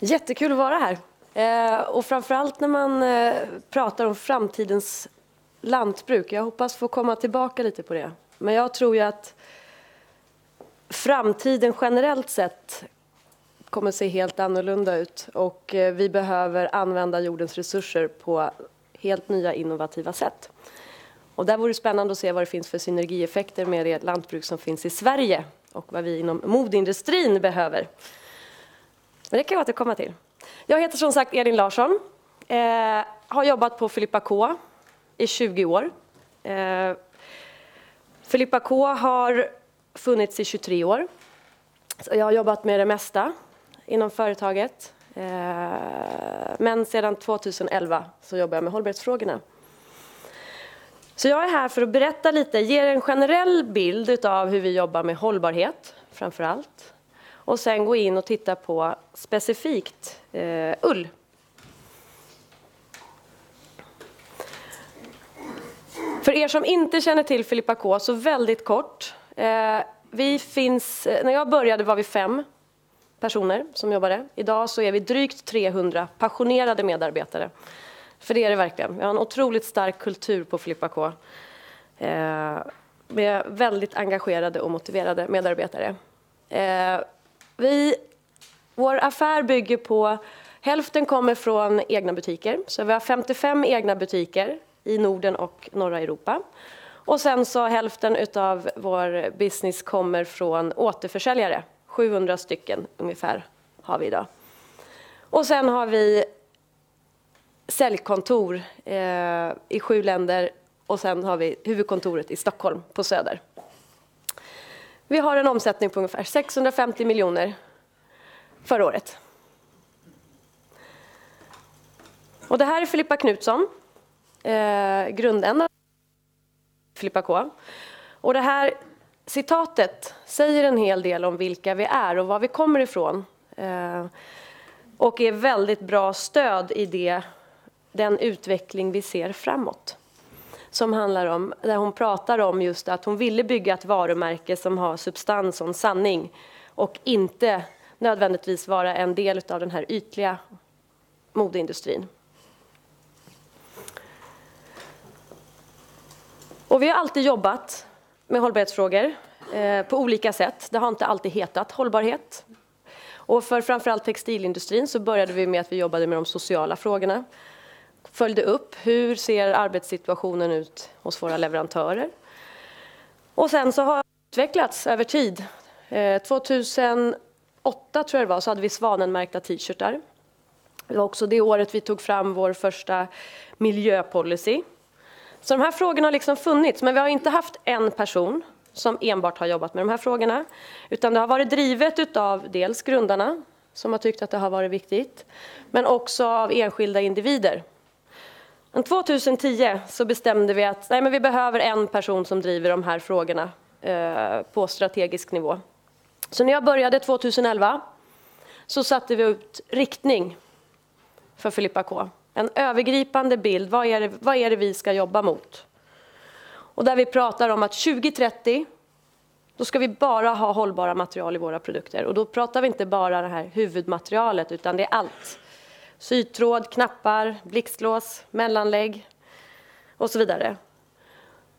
Jättekul att vara här. Eh, och framförallt när man eh, pratar om framtidens lantbruk. Jag hoppas få komma tillbaka lite på det. Men jag tror ju att framtiden generellt sett kommer se helt annorlunda ut och eh, vi behöver använda jordens resurser på helt nya innovativa sätt. Och där vore det spännande att se vad det finns för synergieffekter med det lantbruk som finns i Sverige och vad vi inom modeindustrin behöver. Men det kan jag återkomma till. Jag heter som sagt Elin Larsson. Eh, har jobbat på Filippa K i 20 år. Eh, Filippa K har funnits i 23 år. Så jag har jobbat med det mesta inom företaget. Eh, men sedan 2011 så jobbar jag med hållbarhetsfrågorna. Så jag är här för att berätta lite, ge er en generell bild av hur vi jobbar med hållbarhet framför allt. Och sen gå in och titta på specifikt eh, ull. För er som inte känner till Filippa K, så väldigt kort. Eh, vi finns, eh, när jag började var vi fem personer som jobbade. Idag så är vi drygt 300 passionerade medarbetare. För det är det verkligen. Vi har en otroligt stark kultur på Filippa K. Eh, med väldigt engagerade och motiverade medarbetare. Eh, vi, vår affär bygger på Hälften kommer från egna butiker, så vi har 55 egna butiker i Norden och norra Europa. Och sen så hälften av vår business kommer från återförsäljare. 700 stycken ungefär har vi idag. Och sen har vi säljkontor eh, i sju länder och sen har vi huvudkontoret i Stockholm på Söder. Vi har en omsättning på ungefär 650 miljoner förra året. Och det här är Filippa Knutsson, eh, grundändaren Filippa K. Och det här citatet säger en hel del om vilka vi är och var vi kommer ifrån. Eh, och är väldigt bra stöd i det, den utveckling vi ser framåt. Som handlar om, där hon pratar om just att hon ville bygga ett varumärke som har substans och sanning och inte nödvändigtvis vara en del av den här ytliga modeindustrin. Och vi har alltid jobbat med hållbarhetsfrågor eh, på olika sätt. Det har inte alltid hetat hållbarhet. Och för framförallt textilindustrin så började vi med att vi jobbade med de sociala frågorna. Följde upp hur ser arbetssituationen ut hos våra leverantörer. Och sen så har det utvecklats över tid. Eh, 2008 tror jag det var så hade vi svanenmärkta t-shirtar. Det var också det året vi tog fram vår första miljöpolicy så de här frågorna har liksom funnits, men vi har inte haft en person som enbart har jobbat med de här frågorna. Utan det har varit drivet utav dels grundarna som har tyckt att det har varit viktigt, men också av enskilda individer. Men 2010 så bestämde vi att nej, men vi behöver en person som driver de här frågorna eh, på strategisk nivå. Så när jag började 2011 så satte vi ut riktning för Filippa K. En övergripande bild, vad är, det, vad är det vi ska jobba mot? Och där vi pratar om att 2030 då ska vi bara ha hållbara material i våra produkter. Och då pratar vi inte bara det här huvudmaterialet utan det är allt. Sytråd, knappar, blixtlås, mellanlägg och så vidare.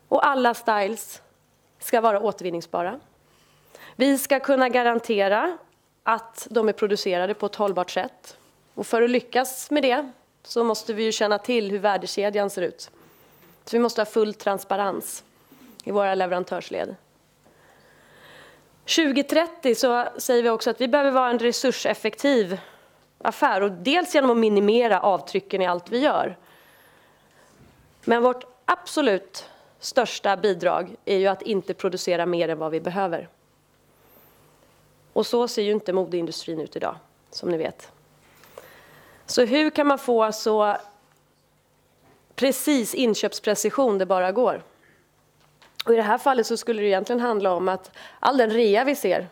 Och alla styles ska vara återvinningsbara. Vi ska kunna garantera att de är producerade på ett hållbart sätt. Och för att lyckas med det så måste vi ju känna till hur värdekedjan ser ut. Så vi måste ha full transparens i våra leverantörsled. 2030 så säger vi också att vi behöver vara en resurseffektiv affär. Och dels genom att minimera avtrycken i allt vi gör. Men vårt absolut största bidrag är ju att inte producera mer än vad vi behöver. Och så ser ju inte modeindustrin ut idag, som ni vet. Så hur kan man få så precis inköpsprecision det bara går? Och I det här fallet så skulle det egentligen handla om att all den rea vi ser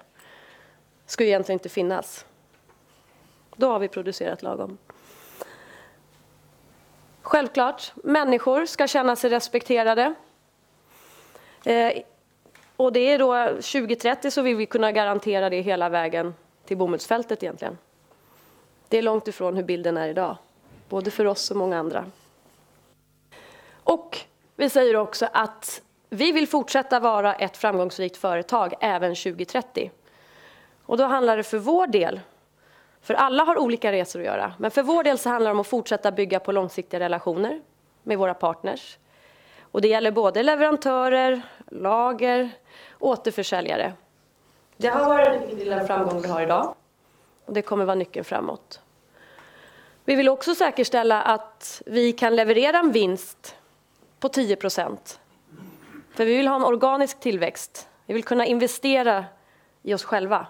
skulle egentligen inte finnas. Då har vi producerat lagom. Självklart, människor ska känna sig respekterade. Eh, och det är då 2030 så vill vi kunna garantera det hela vägen till bomullsfältet egentligen. Det är långt ifrån hur bilden är idag, både för oss och många andra. Och vi säger också att vi vill fortsätta vara ett framgångsrikt företag även 2030. Och då handlar det för vår del, för alla har olika resor att göra, men för vår del så handlar det om att fortsätta bygga på långsiktiga relationer med våra partners. Och det gäller både leverantörer, lager, återförsäljare. Det har varit en del den framgång vi har idag och det kommer vara nyckeln framåt. Vi vill också säkerställa att vi kan leverera en vinst på 10 procent. För vi vill ha en organisk tillväxt. Vi vill kunna investera i oss själva.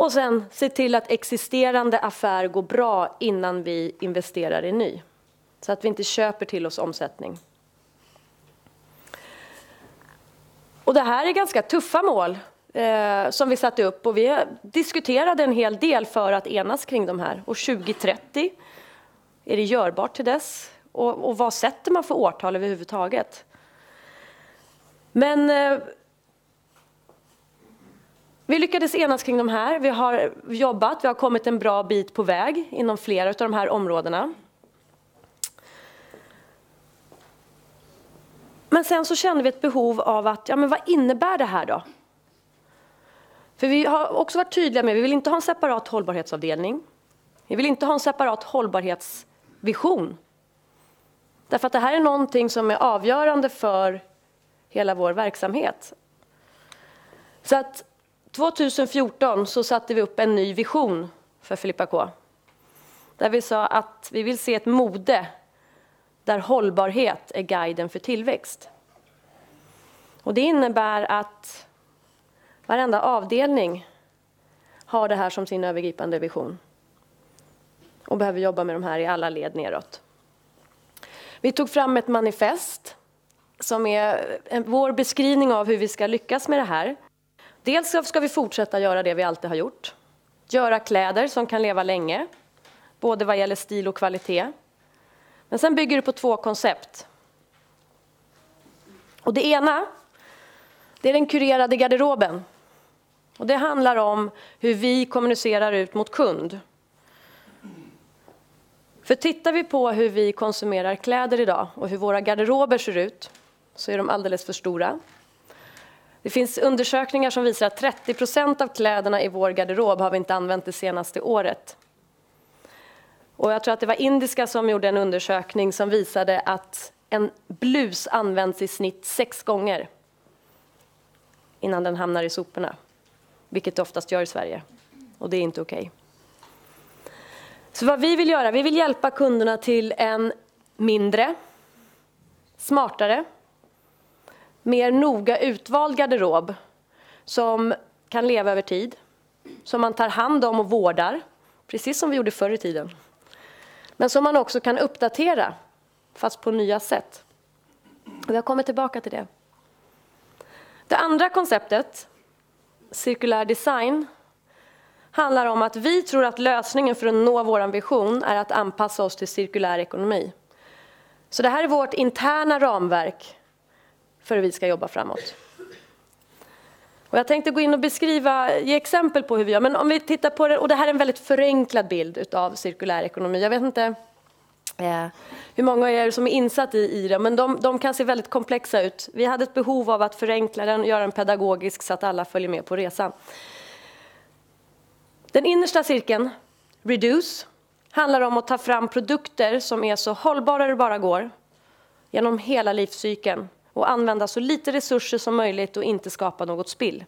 Och sen se till att existerande affär går bra innan vi investerar i ny. Så att vi inte köper till oss omsättning. Och det här är ganska tuffa mål eh, som vi satte upp och vi diskuterade en hel del för att enas kring de här. Och 2030, är det görbart till dess? Och, och vad sätter man för årtal överhuvudtaget? Men eh, vi lyckades enas kring de här. Vi har jobbat, vi har kommit en bra bit på väg inom flera av de här områdena. Men sen så kände vi ett behov av att, ja men vad innebär det här då? För vi har också varit tydliga med, vi vill inte ha en separat hållbarhetsavdelning. Vi vill inte ha en separat hållbarhetsvision. Därför att det här är någonting som är avgörande för hela vår verksamhet. Så att 2014 så satte vi upp en ny vision för Filippa K. Där vi sa att vi vill se ett mode där hållbarhet är guiden för tillväxt. Och det innebär att varenda avdelning har det här som sin övergripande vision och behöver jobba med de här i alla led neråt. Vi tog fram ett manifest som är vår beskrivning av hur vi ska lyckas med det här. Dels ska vi fortsätta göra det vi alltid har gjort. Göra kläder som kan leva länge, både vad gäller stil och kvalitet. Men sen bygger det på två koncept. Och det ena, det är den kurerade garderoben. Och det handlar om hur vi kommunicerar ut mot kund. För tittar vi på hur vi konsumerar kläder idag och hur våra garderober ser ut så är de alldeles för stora. Det finns undersökningar som visar att 30 av kläderna i vår garderob har vi inte använt det senaste året. Och jag tror att det var indiska som gjorde en undersökning som visade att en blus används i snitt sex gånger innan den hamnar i soporna, vilket det oftast gör i Sverige. Och det är inte okej. Okay. Så vad vi vill göra, vi vill hjälpa kunderna till en mindre, smartare, mer noga utvald garderob som kan leva över tid, som man tar hand om och vårdar, precis som vi gjorde förr i tiden. Men som man också kan uppdatera, fast på nya sätt. Vi har kommit tillbaka till det. Det andra konceptet, cirkulär design, handlar om att vi tror att lösningen för att nå vår vision är att anpassa oss till cirkulär ekonomi. Så det här är vårt interna ramverk för hur vi ska jobba framåt. Och jag tänkte gå in och beskriva, ge exempel på hur vi gör. Men om vi tittar på det, och det här är en väldigt förenklad bild av cirkulär ekonomi. Jag vet inte eh, hur många av er som är insatt i, i det, men de, de, kan se väldigt komplexa ut. Vi hade ett behov av att förenkla den och göra den pedagogisk så att alla följer med på resan. Den innersta cirkeln, reduce, handlar om att ta fram produkter som är så hållbara det bara går genom hela livscykeln och använda så lite resurser som möjligt och inte skapa något spill.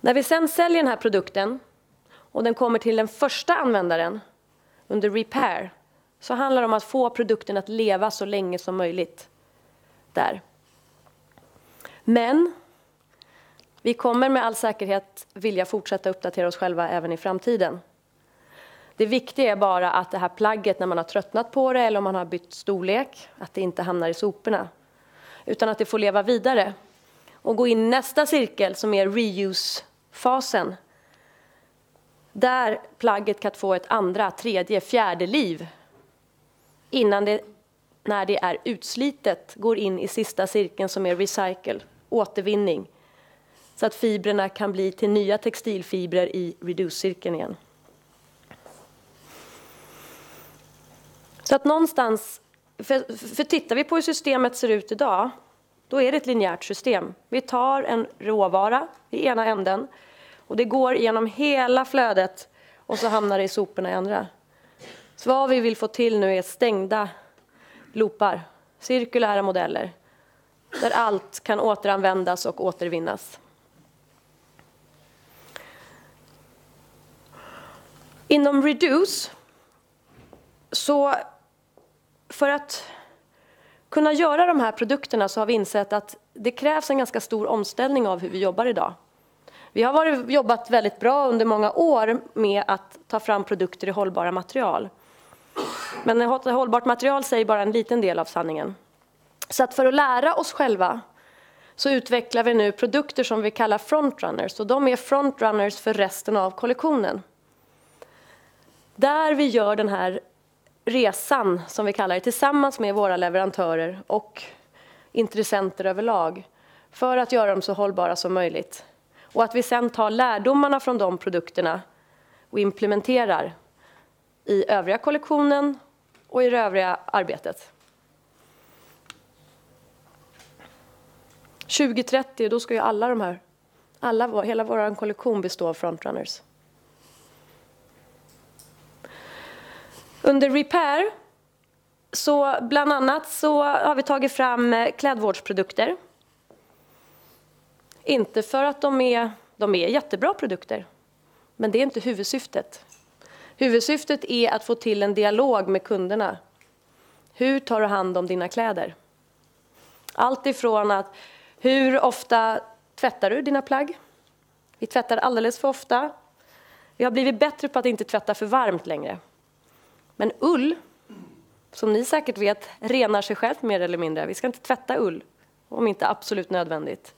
När vi sen säljer den här produkten och den kommer till den första användaren under repair så handlar det om att få produkten att leva så länge som möjligt där. Men vi kommer med all säkerhet vilja fortsätta uppdatera oss själva även i framtiden. Det viktiga är bara att det här plagget, när man har tröttnat på det eller om man har bytt storlek, att det inte hamnar i soporna. Utan att det får leva vidare och gå in i nästa cirkel som är reuse-fasen. Där plagget kan få ett andra, tredje, fjärde liv innan det, när det är utslitet, går in i sista cirkeln som är recycle, återvinning så att fibrerna kan bli till nya textilfibrer i reduce-cirkeln igen. Så att någonstans, för, för tittar vi på hur systemet ser ut idag, då är det ett linjärt system. Vi tar en råvara i ena änden och det går genom hela flödet och så hamnar det i soporna i andra. Så vad vi vill få till nu är stängda loopar, cirkulära modeller där allt kan återanvändas och återvinnas. Inom Reduce, så för att kunna göra de här produkterna så har vi insett att det krävs en ganska stor omställning av hur vi jobbar idag. Vi har varit, jobbat väldigt bra under många år med att ta fram produkter i hållbara material. Men hållbart material säger bara en liten del av sanningen. Så att för att lära oss själva så utvecklar vi nu produkter som vi kallar frontrunners och de är frontrunners för resten av kollektionen. Där vi gör den här resan, som vi kallar det, tillsammans med våra leverantörer och intressenter överlag för att göra dem så hållbara som möjligt. Och att vi sen tar lärdomarna från de produkterna och implementerar i övriga kollektionen och i det övriga arbetet. 2030, då ska ju alla de här, alla, hela vår kollektion bestå av frontrunners. Under Repair så bland annat så har vi tagit fram eh, klädvårdsprodukter. Inte för att de är, de är jättebra produkter, men det är inte huvudsyftet. Huvudsyftet är att få till en dialog med kunderna. Hur tar du hand om dina kläder? Allt ifrån att hur ofta tvättar du dina plagg? Vi tvättar alldeles för ofta. Vi har blivit bättre på att inte tvätta för varmt längre. Men ull, som ni säkert vet, renar sig självt mer eller mindre. Vi ska inte tvätta ull om inte absolut nödvändigt.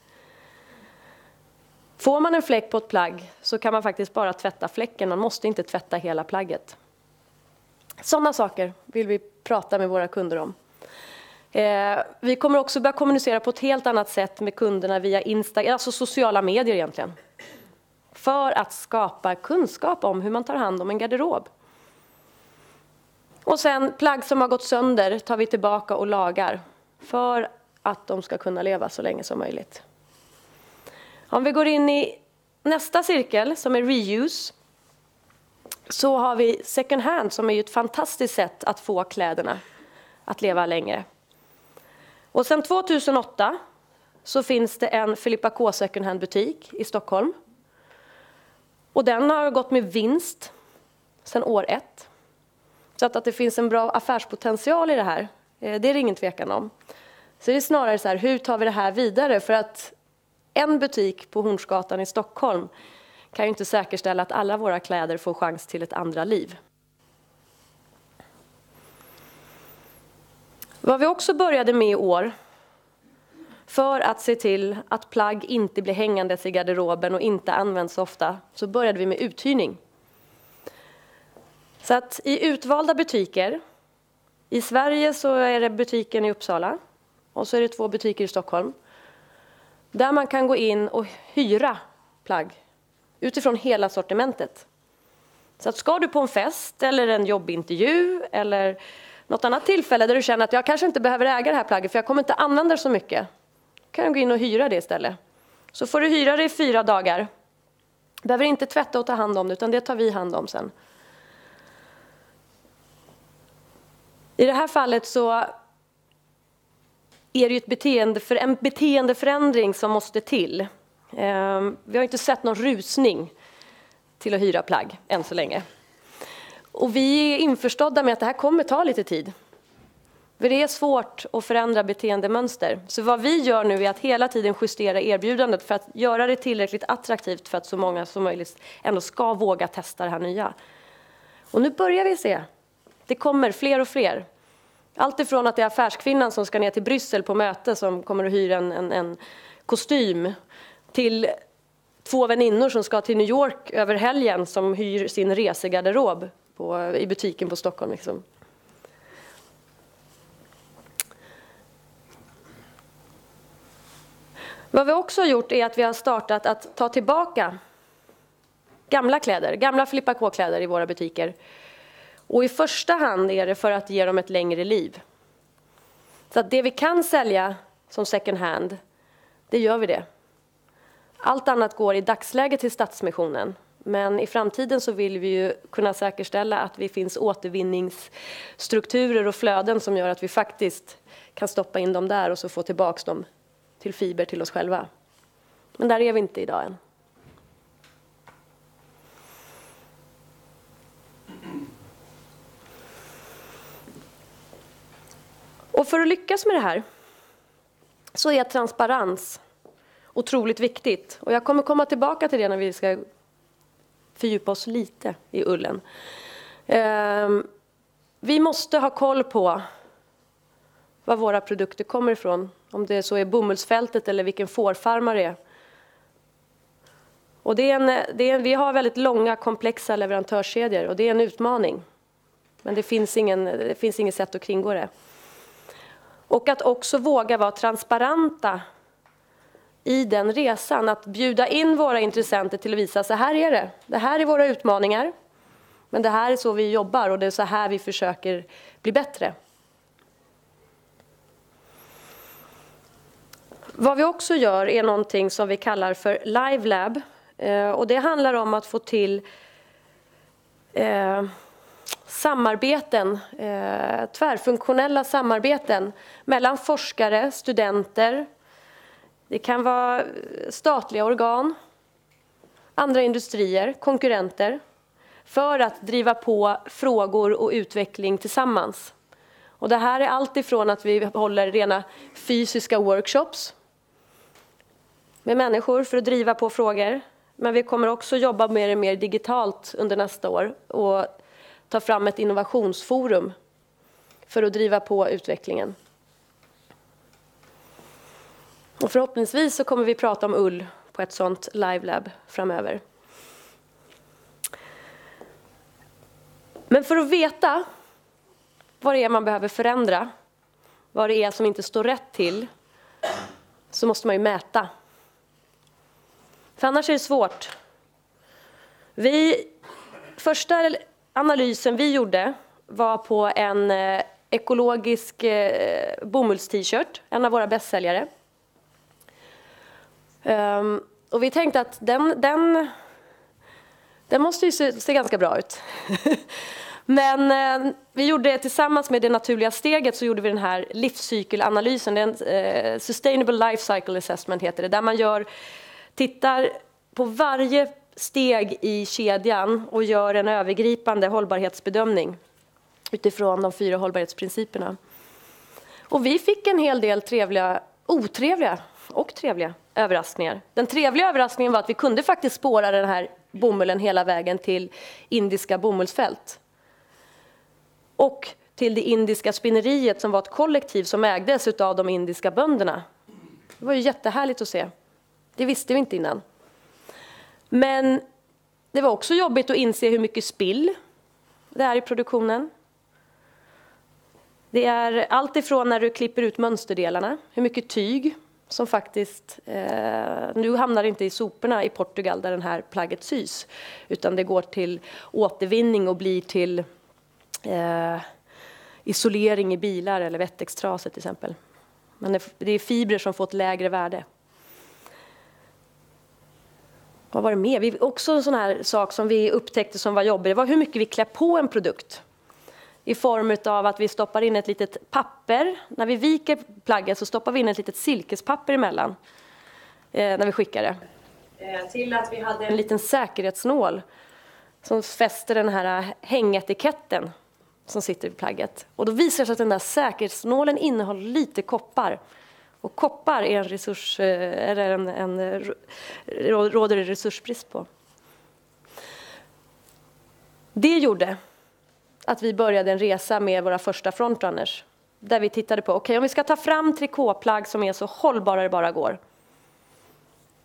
Får man en fläck på ett plagg så kan man faktiskt bara tvätta fläcken, man måste inte tvätta hela plagget. Sådana saker vill vi prata med våra kunder om. Eh, vi kommer också börja kommunicera på ett helt annat sätt med kunderna via Instagram, alltså sociala medier egentligen. För att skapa kunskap om hur man tar hand om en garderob. Och sen plagg som har gått sönder tar vi tillbaka och lagar för att de ska kunna leva så länge som möjligt. Om vi går in i nästa cirkel som är reuse så har vi second hand som är ett fantastiskt sätt att få kläderna att leva längre. Och sen 2008 så finns det en Filippa K second hand butik i Stockholm. Och den har gått med vinst sedan år ett. Så att, att det finns en bra affärspotential i det här, eh, det är det ingen tvekan om. Så det är snarare så här, hur tar vi det här vidare? För att en butik på Hornsgatan i Stockholm kan ju inte säkerställa att alla våra kläder får chans till ett andra liv. Vad vi också började med i år för att se till att plagg inte blir hängandes i garderoben och inte används så ofta så började vi med uthyrning. Så att i utvalda butiker, i Sverige så är det butiken i Uppsala och så är det två butiker i Stockholm, där man kan gå in och hyra plagg utifrån hela sortimentet. Så att ska du på en fest eller en jobbintervju eller något annat tillfälle där du känner att jag kanske inte behöver äga det här plagget för jag kommer inte använda det så mycket, kan du gå in och hyra det istället. Så får du hyra det i fyra dagar. Behöver inte tvätta och ta hand om det utan det tar vi hand om sen. I det här fallet så är det ett beteende för, en beteendeförändring som måste till. Ehm, vi har inte sett någon rusning till att hyra plagg än så länge. Och vi är införstådda med att det här kommer ta lite tid. För det är svårt att förändra beteendemönster. Så vad vi gör nu är att hela tiden justera erbjudandet för att göra det tillräckligt attraktivt för att så många som möjligt ändå ska våga testa det här nya. Och nu börjar vi se. Det kommer fler och fler. Allt ifrån att det är affärskvinnan som ska ner till Bryssel på möte som kommer att hyra en, en, en kostym till två väninnor som ska till New York över helgen som hyr sin resegarderob på, i butiken på Stockholm. Liksom. Vad vi också har gjort är att vi har startat att ta tillbaka gamla kläder, gamla Filippa K-kläder i våra butiker. Och i första hand är det för att ge dem ett längre liv. Så att det vi kan sälja som second hand, det gör vi det. Allt annat går i dagsläget till Stadsmissionen. Men i framtiden så vill vi ju kunna säkerställa att det finns återvinningsstrukturer och flöden som gör att vi faktiskt kan stoppa in dem där och så få tillbaka dem till fiber till oss själva. Men där är vi inte idag än. Och för att lyckas med det här så är transparens otroligt viktigt. Och jag kommer komma tillbaka till det när vi ska fördjupa oss lite i ullen. Ehm, vi måste ha koll på var våra produkter kommer ifrån. Om det så är bomullsfältet eller vilken fårfarmare det är. Och det är en, det är en, vi har väldigt långa komplexa leverantörskedjor och det är en utmaning. Men det finns, ingen, det finns inget sätt att kringgå det. Och att också våga vara transparenta i den resan. Att bjuda in våra intressenter till att visa så här är det. Det här är våra utmaningar. Men det här är så vi jobbar och det är så här vi försöker bli bättre. Vad vi också gör är någonting som vi kallar för Live Lab. Eh, och det handlar om att få till eh, samarbeten, eh, tvärfunktionella samarbeten mellan forskare, studenter, det kan vara statliga organ, andra industrier, konkurrenter för att driva på frågor och utveckling tillsammans. Och det här är allt ifrån att vi håller rena fysiska workshops med människor för att driva på frågor. Men vi kommer också jobba mer och mer digitalt under nästa år och ta fram ett innovationsforum för att driva på utvecklingen. Och förhoppningsvis så kommer vi prata om ull på ett sånt live lab framöver. Men för att veta vad det är man behöver förändra, vad det är som inte står rätt till, så måste man ju mäta. För annars är det svårt. Vi, första analysen vi gjorde var på en eh, ekologisk eh, bomullst-t-shirt, en av våra bästsäljare. Um, och vi tänkte att den, den, den måste ju se, se ganska bra ut. Men eh, vi gjorde tillsammans med det naturliga steget så gjorde vi den här livscykelanalysen. Den, eh, Sustainable Life Cycle Assessment heter det. Där man gör, tittar på varje steg i kedjan och gör en övergripande hållbarhetsbedömning utifrån de fyra hållbarhetsprinciperna. Och vi fick en hel del trevliga, otrevliga och trevliga överraskningar. Den trevliga överraskningen var att vi kunde faktiskt spåra den här bomullen hela vägen till indiska bomullsfält. Och till det indiska spinneriet som var ett kollektiv som ägdes av de indiska bönderna. Det var ju jättehärligt att se. Det visste vi inte innan. Men det var också jobbigt att inse hur mycket spill det är i produktionen. Det är allt ifrån när du klipper ut mönsterdelarna, hur mycket tyg som faktiskt... Eh, nu hamnar det inte i soporna i Portugal där den här plagget sys utan det går till återvinning och blir till eh, isolering i bilar eller wettextraser till exempel. Men det är fibrer som får ett lägre värde. Vad var det mer? Vi, också en sån här sak som vi upptäckte som var jobbig, det var hur mycket vi klär på en produkt i form av att vi stoppar in ett litet papper. När vi viker plagget så stoppar vi in ett litet silkespapper emellan eh, när vi skickar det. Eh, till att vi hade en liten säkerhetsnål som fäster den här hängetiketten som sitter i plagget. Och då visar det sig att den där säkerhetsnålen innehåller lite koppar. Och koppar är en resurs, eh, är en, en, eh, råder det resursbrist på. Det gjorde att vi började en resa med våra första frontrunners där vi tittade på, okej okay, om vi ska ta fram trikåplagg som är så hållbara det bara går,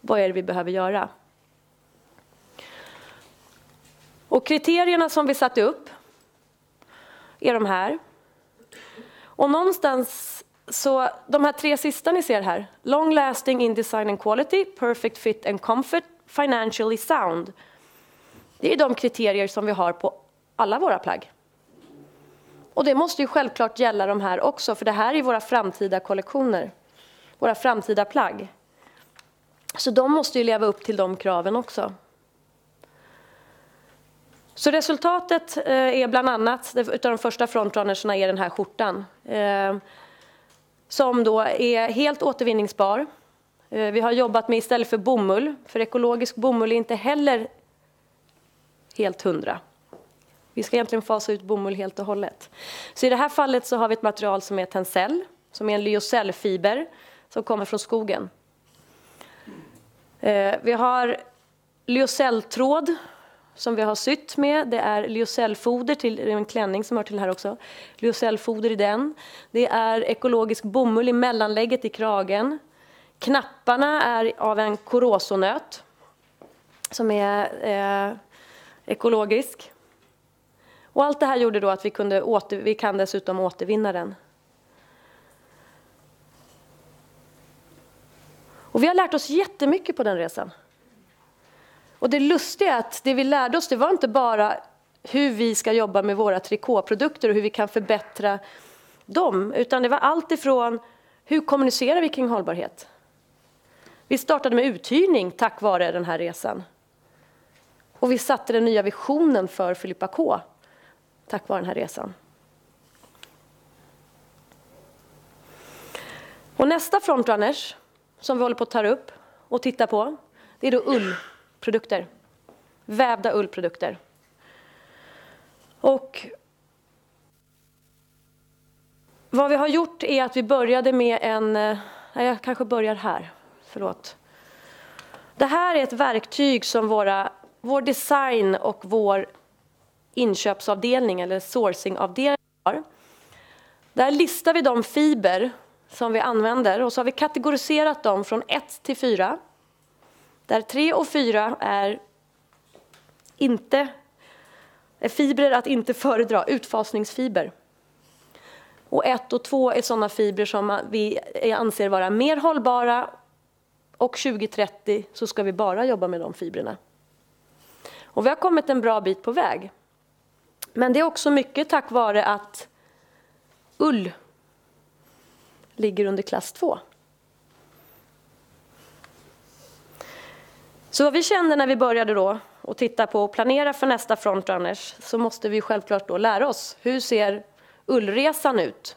vad är det vi behöver göra? Och kriterierna som vi satte upp är de här. Och någonstans så de här tre sista ni ser här, long lasting in design and quality, perfect fit and comfort, financially sound. Det är de kriterier som vi har på alla våra plagg. Och det måste ju självklart gälla de här också, för det här är våra framtida kollektioner, våra framtida plagg. Så de måste ju leva upp till de kraven också. Så resultatet eh, är bland annat, utav de första frontrunnersna är den här skjortan. Eh, som då är helt återvinningsbar. Eh, vi har jobbat med istället för bomull, för ekologisk bomull är inte heller helt hundra. Vi ska egentligen fasa ut bomull helt och hållet. Så i det här fallet så har vi ett material som är tencel, som är en lyocellfiber som kommer från skogen. Eh, vi har lyocelltråd som vi har sytt med. Det är lyocellfoder till en klänning som hör till här också. Lyocellfoder i den. Det är ekologisk bomull i mellanlägget i kragen. Knapparna är av en korosonöt som är eh, ekologisk. Och allt det här gjorde då att vi, kunde åter, vi kan dessutom återvinna den. Och vi har lärt oss jättemycket på den resan. Och det lustiga är att det vi lärde oss det var inte bara hur vi ska jobba med våra trikåprodukter och hur vi kan förbättra dem, utan det var allt ifrån hur kommunicerar vi kring hållbarhet? Vi startade med uthyrning tack vare den här resan. Och vi satte den nya visionen för Filippa K tack vare den här resan. Och nästa frontrunners som vi håller på att ta upp och titta på, det är då ull produkter. Vävda ullprodukter. Och vad vi har gjort är att vi började med en... Eh, nej, jag kanske börjar här. Förlåt. Det här är ett verktyg som våra, vår design och vår inköpsavdelning eller sourcingavdelning har. Där listar vi de fiber som vi använder och så har vi kategoriserat dem från 1 till 4. Där 3 och 4 är inte är fibrer att inte föredra, utfasningsfiber. Och 1 och 2 är sådana fibrer som vi anser vara mer hållbara och 2030 så ska vi bara jobba med de fibrerna. Och vi har kommit en bra bit på väg. Men det är också mycket tack vare att ull ligger under klass 2. Så vad vi kände när vi började då och titta på och planera för nästa frontrunners så måste vi självklart då lära oss hur ser ullresan ut?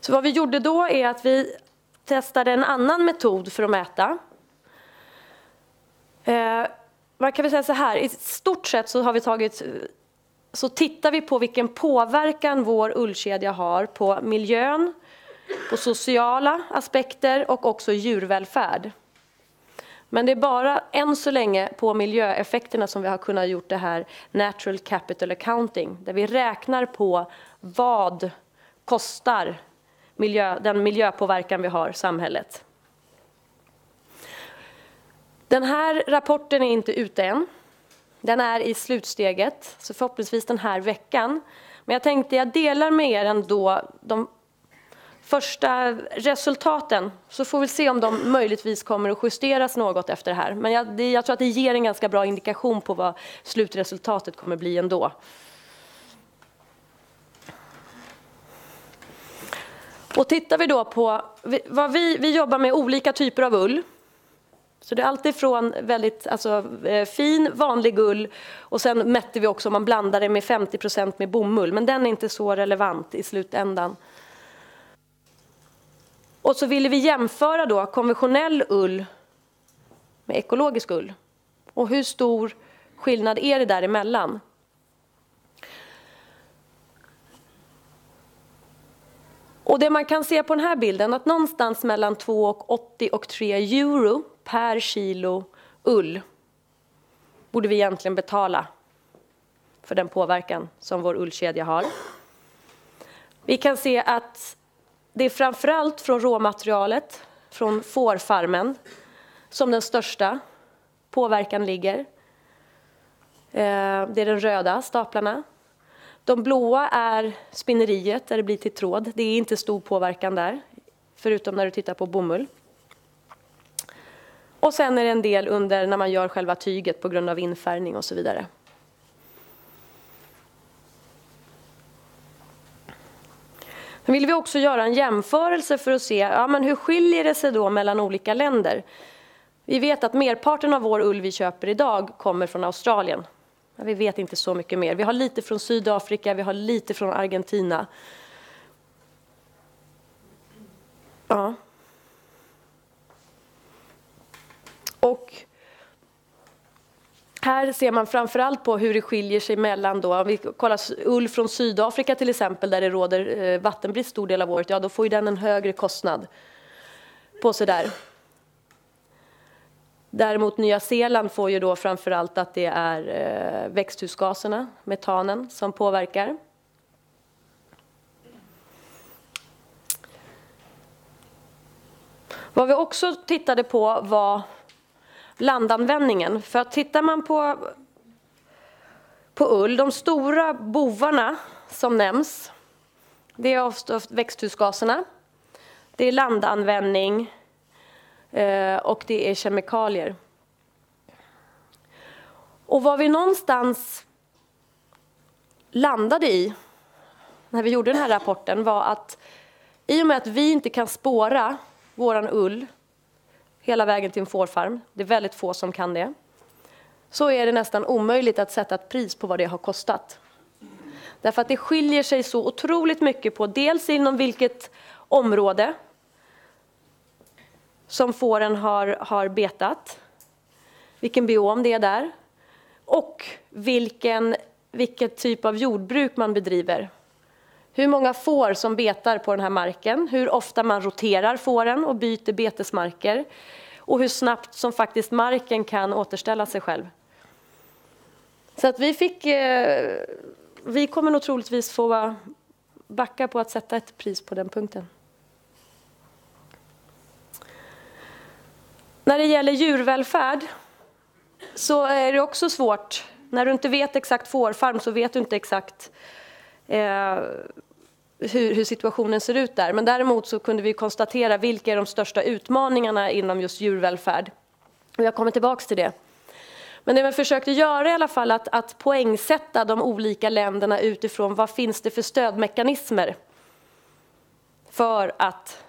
Så vad vi gjorde då är att vi testade en annan metod för att mäta. Eh, man kan väl säga så här, i stort sett så har vi tagit så tittar vi på vilken påverkan vår ullkedja har på miljön, på sociala aspekter och också djurvälfärd. Men det är bara än så länge på miljöeffekterna som vi har kunnat gjort det här natural capital accounting, där vi räknar på vad kostar miljö, den miljöpåverkan vi har samhället. Den här rapporten är inte ute än. Den är i slutsteget, så förhoppningsvis den här veckan. Men jag tänkte jag delar med er ändå de första resultaten så får vi se om de möjligtvis kommer att justeras något efter det här. Men jag, det, jag tror att det ger en ganska bra indikation på vad slutresultatet kommer bli ändå. Och tittar vi då på vad vi, vi jobbar med olika typer av ull. Så det är alltid från väldigt alltså, eh, fin, vanlig ull och sen mätte vi också om man blandar det med 50% med bomull, men den är inte så relevant i slutändan. Och så ville vi jämföra då konventionell ull med ekologisk ull. Och hur stor skillnad är det däremellan? Och det man kan se på den här bilden att någonstans mellan 2,80 och 3 euro per kilo ull borde vi egentligen betala för den påverkan som vår ullkedja har. Vi kan se att det är framförallt från råmaterialet, från fårfarmen, som den största påverkan ligger. Eh, det är de röda staplarna. De blåa är spinneriet där det blir till tråd. Det är inte stor påverkan där, förutom när du tittar på bomull. Och sen är det en del under när man gör själva tyget på grund av infärgning och så vidare. Sen vill vi också göra en jämförelse för att se ja, men hur skiljer det sig då mellan olika länder. Vi vet att merparten av vår ull vi köper idag kommer från Australien. Vi vet inte så mycket mer. Vi har lite från Sydafrika, vi har lite från Argentina. Ja. Och här ser man framförallt på hur det skiljer sig mellan då, om vi kollar ull från Sydafrika till exempel där det råder eh, vattenbrist stor del av året, ja då får ju den en högre kostnad på sig där. Däremot Nya Zeeland får ju då framförallt att det är eh, växthusgaserna, metanen, som påverkar. Vad vi också tittade på var landanvändningen. För att tittar man på, på ull, de stora bovarna som nämns, det är ofta växthusgaserna, det är landanvändning eh, och det är kemikalier. Och vad vi någonstans landade i när vi gjorde den här rapporten var att i och med att vi inte kan spåra våran ull hela vägen till en fårfarm, det är väldigt få som kan det, så är det nästan omöjligt att sätta ett pris på vad det har kostat. Därför att det skiljer sig så otroligt mycket på dels inom vilket område som fåren har, har betat, vilken biom det är där och vilken, vilket typ av jordbruk man bedriver. Hur många får som betar på den här marken, hur ofta man roterar fåren och byter betesmarker och hur snabbt som faktiskt marken kan återställa sig själv. Så att vi fick, eh, vi kommer nog troligtvis få backa på att sätta ett pris på den punkten. När det gäller djurvälfärd så är det också svårt. När du inte vet exakt fårfarm så vet du inte exakt Eh, hur, hur, situationen ser ut där. Men däremot så kunde vi konstatera vilka är de största utmaningarna inom just djurvälfärd. Och jag kommer tillbaks till det. Men det vi försökte göra i alla fall att, att poängsätta de olika länderna utifrån vad finns det för stödmekanismer för att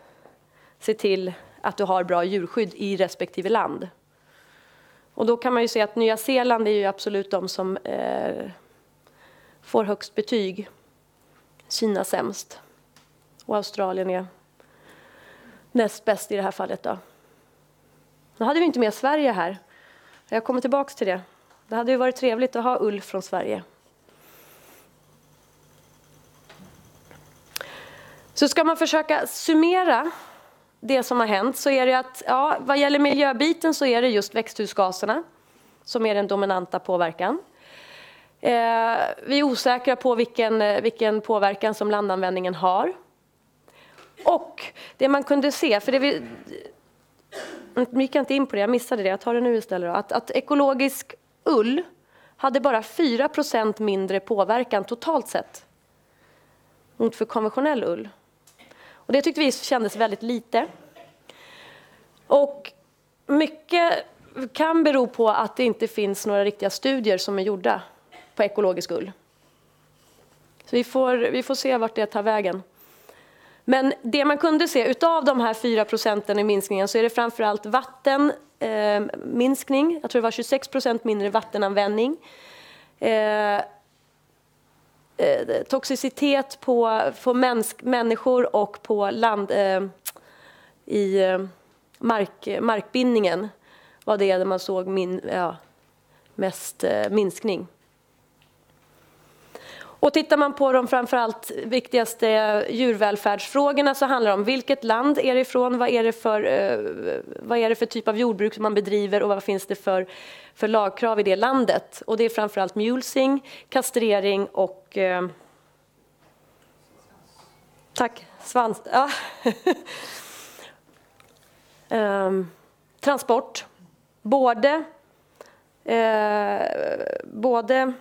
se till att du har bra djurskydd i respektive land. Och då kan man ju se att Nya Zeeland är ju absolut de som eh, får högst betyg. Kina sämst. Och Australien är näst bäst i det här fallet. Då. Nu hade vi inte med Sverige här. Jag kommer tillbaka till det. Det hade ju varit trevligt att ha ull från Sverige. Så ska man försöka summera det som har hänt så är det att ja, vad gäller miljöbiten så är det just växthusgaserna som är den dominanta påverkan. Eh, vi är osäkra på vilken, eh, vilken påverkan som landanvändningen har. Och det man kunde se, för det vi... Nu gick jag inte in på det, jag missade det, jag tar det nu istället. Då, att, att ekologisk ull hade bara 4% mindre påverkan totalt sett mot för konventionell ull. Och det tyckte vi kändes väldigt lite. Och mycket kan bero på att det inte finns några riktiga studier som är gjorda på ekologisk ull. Så vi får, vi får se vart det tar vägen. Men det man kunde se utav de här 4 procenten i minskningen så är det framförallt vattenminskning. Eh, jag tror det var 26 procent mindre vattenanvändning. Eh, eh, toxicitet på, på mänsk, människor och på land, eh, i eh, mark, markbindningen var det där man såg min, ja, mest eh, minskning. Och tittar man på de framförallt viktigaste djurvälfärdsfrågorna så handlar det om vilket land är det ifrån, vad är det för, eh, vad är det för typ av jordbruk som man bedriver och vad finns det för, för lagkrav i det landet. Och det är framförallt mulesing, kastrering och eh, Tack, svans. Ja. um, transport. Både, eh, både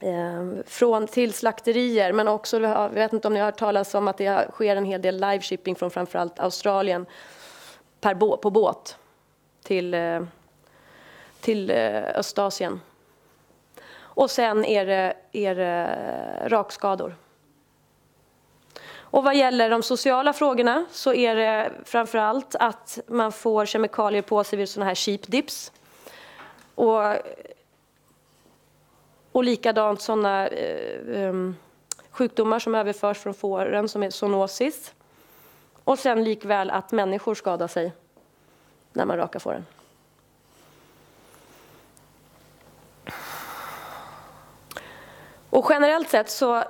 Ehm, från till slakterier men också, jag vet inte om ni har hört talas om att det sker en hel del live shipping från framförallt Australien per bå på båt till, eh, till eh, Östasien. Och sen är det, är det rakskador. Och vad gäller de sociala frågorna så är det framför allt att man får kemikalier på sig vid sådana här sheep dips. Och, och likadant sådana eh, um, sjukdomar som överförs från fåren som är zoonosis. Och sen likväl att människor skadar sig när man rakar fåren. Och generellt sett så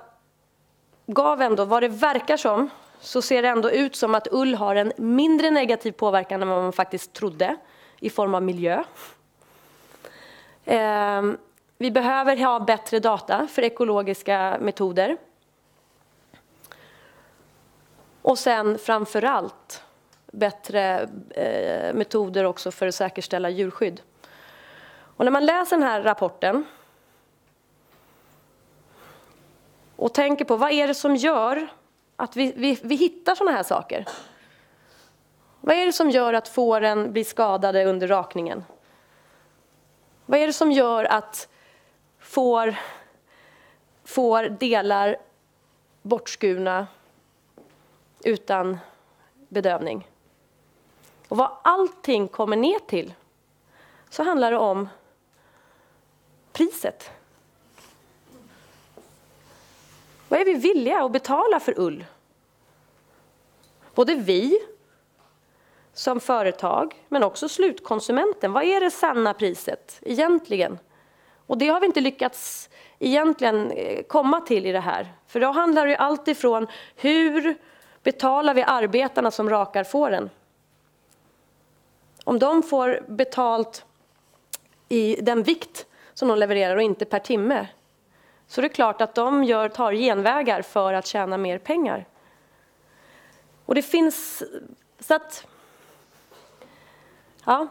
gav ändå, vad det verkar som, så ser det ändå ut som att ull har en mindre negativ påverkan än vad man faktiskt trodde i form av miljö. Eh, vi behöver ha bättre data för ekologiska metoder. Och sen framför allt bättre eh, metoder också för att säkerställa djurskydd. Och när man läser den här rapporten och tänker på vad är det som gör att vi, vi, vi hittar sådana här saker. Vad är det som gör att fåren blir skadade under rakningen? Vad är det som gör att får, får delar bortskurna utan bedövning? Och vad allting kommer ner till så handlar det om priset. Vad är vi villiga att betala för ull? Både vi som företag, men också slutkonsumenten. Vad är det sanna priset egentligen? Och det har vi inte lyckats egentligen eh, komma till i det här. För då handlar det allt ifrån hur betalar vi arbetarna som rakar fåren? Om de får betalt i den vikt som de levererar och inte per timme så det är klart att de gör, tar genvägar för att tjäna mer pengar. Och det finns... Så att... Ja.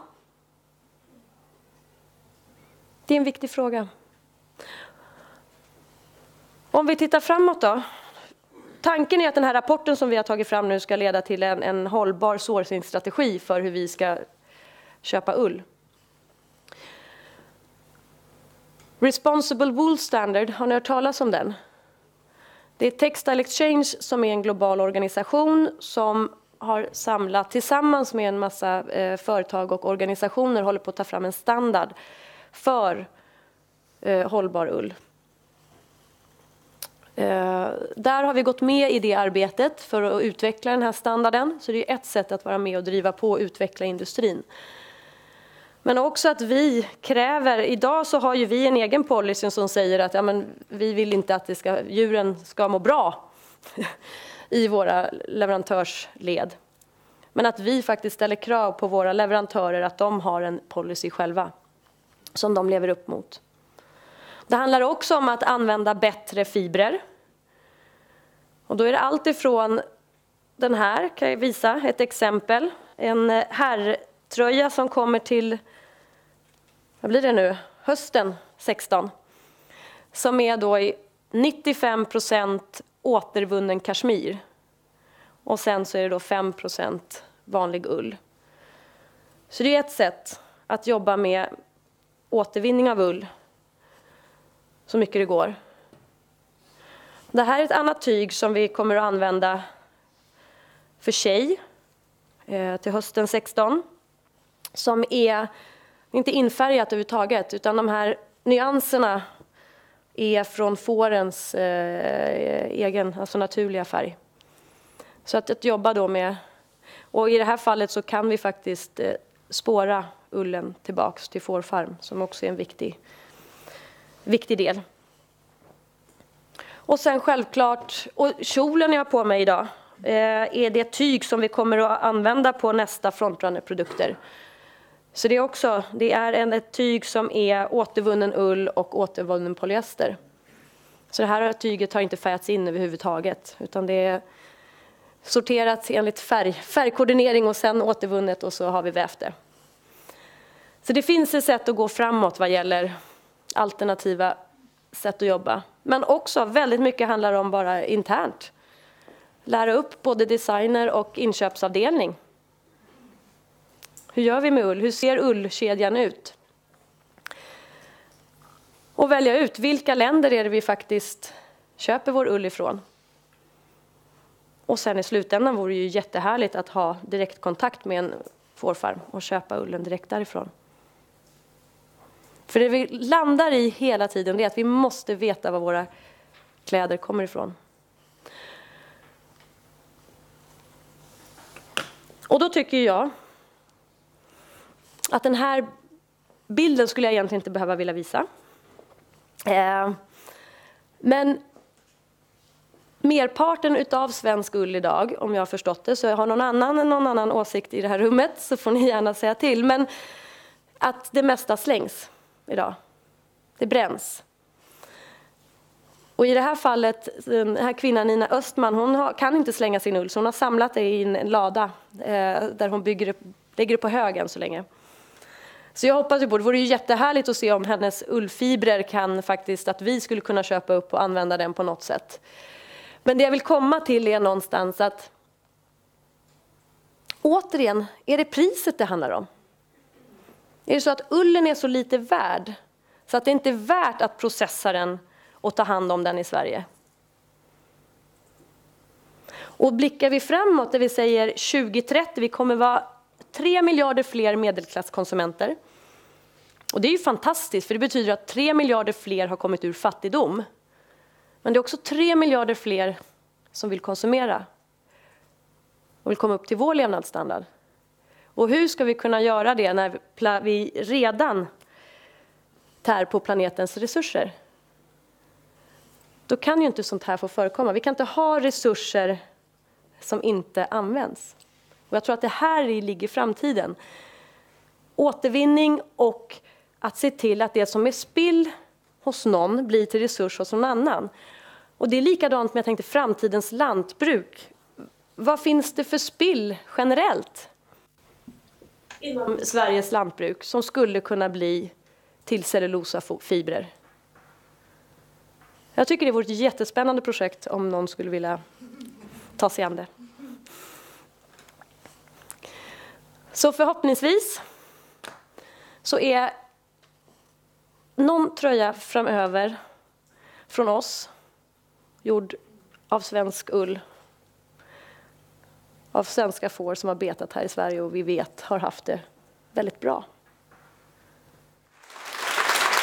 Det är en viktig fråga. Om vi tittar framåt då. Tanken är att den här rapporten som vi har tagit fram nu ska leda till en, en hållbar sourcingstrategi för hur vi ska köpa ull. Responsible Wool Standard, har ni hört talas om den? Det är Textile Exchange som är en global organisation som har samlat tillsammans med en massa eh, företag och organisationer håller på att ta fram en standard för eh, hållbar ull. Eh, där har vi gått med i det arbetet för att utveckla den här standarden. Så det är ett sätt att vara med och driva på och utveckla industrin. Men också att vi kräver, idag så har ju vi en egen policy som säger att ja, men vi vill inte att det ska, djuren ska må bra i våra leverantörsled. Men att vi faktiskt ställer krav på våra leverantörer att de har en policy själva som de lever upp mot. Det handlar också om att använda bättre fibrer. Och då är det allt ifrån den här, kan jag visa ett exempel. En herrtröja som kommer till vad blir det nu, hösten 16 som är då i 95 procent återvunnen kashmir. Och sen så är det då 5 procent vanlig ull. Så det är ett sätt att jobba med återvinning av ull så mycket det går. Det här är ett annat tyg som vi kommer att använda för tjej eh, till hösten 16 som är inte infärgat överhuvudtaget utan de här nyanserna är från fårens eh, egen, alltså naturliga färg. Så att, att jobba då med, och i det här fallet så kan vi faktiskt eh, spåra ullen tillbaks till fårfarm som också är en viktig, viktig del. Och sen självklart, och kjolen jag har på mig idag eh, är det tyg som vi kommer att använda på nästa Frontrunner-produkter. Så det är också det är en, ett tyg som är återvunnen ull och återvunnen polyester. Så det här tyget har inte färgats in överhuvudtaget utan det är sorterat enligt färg, färgkoordinering och sen återvunnet och så har vi vävt det. Så det finns ett sätt att gå framåt vad gäller alternativa sätt att jobba. Men också väldigt mycket handlar om bara internt. Lära upp både designer och inköpsavdelning. Hur gör vi med ull? Hur ser ullkedjan ut? Och välja ut vilka länder är det vi faktiskt köper vår ull ifrån. Och sen i slutändan vore det ju jättehärligt att ha direktkontakt med en fårfarm och köpa ullen direkt därifrån. För det vi landar i hela tiden är att vi måste veta var våra kläder kommer ifrån. Och då tycker jag att den här bilden skulle jag egentligen inte behöva vilja visa. Eh, men merparten utav svensk ull idag, om jag har förstått det, så har någon annan någon annan åsikt i det här rummet så får ni gärna säga till. Men att det mesta slängs idag. Det bränns. Och i det här fallet, den här kvinnan Nina Östman, hon har, kan inte slänga sin ull så hon har samlat det i en lada eh, där hon bygger upp, lägger det på hög än så länge. Så jag hoppas ju på, det vore ju jättehärligt att se om hennes ullfibrer kan faktiskt, att vi skulle kunna köpa upp och använda den på något sätt. Men det jag vill komma till är någonstans att återigen, är det priset det handlar om? Är det så att ullen är så lite värd så att det inte är värt att processa den och ta hand om den i Sverige? Och blickar vi framåt, där vi säger 2030, vi kommer vara 3 miljarder fler medelklasskonsumenter. Och det är ju fantastiskt, för det betyder att 3 miljarder fler har kommit ur fattigdom. Men det är också 3 miljarder fler som vill konsumera och vill komma upp till vår levnadsstandard. Och hur ska vi kunna göra det när vi redan tär på planetens resurser? Då kan ju inte sånt här få förekomma. Vi kan inte ha resurser som inte används. Och jag tror att det här ligger framtiden. Återvinning och att se till att det som är spill hos någon blir till resurs hos någon annan. Och det är likadant med jag tänkte framtidens lantbruk. Vad finns det för spill generellt inom Sveriges lantbruk som skulle kunna bli till cellulosafibrer? Jag tycker det vore ett jättespännande projekt om någon skulle vilja ta sig an det. Så förhoppningsvis så är någon tröja framöver från oss gjord av svensk ull av svenska får som har betat här i Sverige och vi vet har haft det väldigt bra.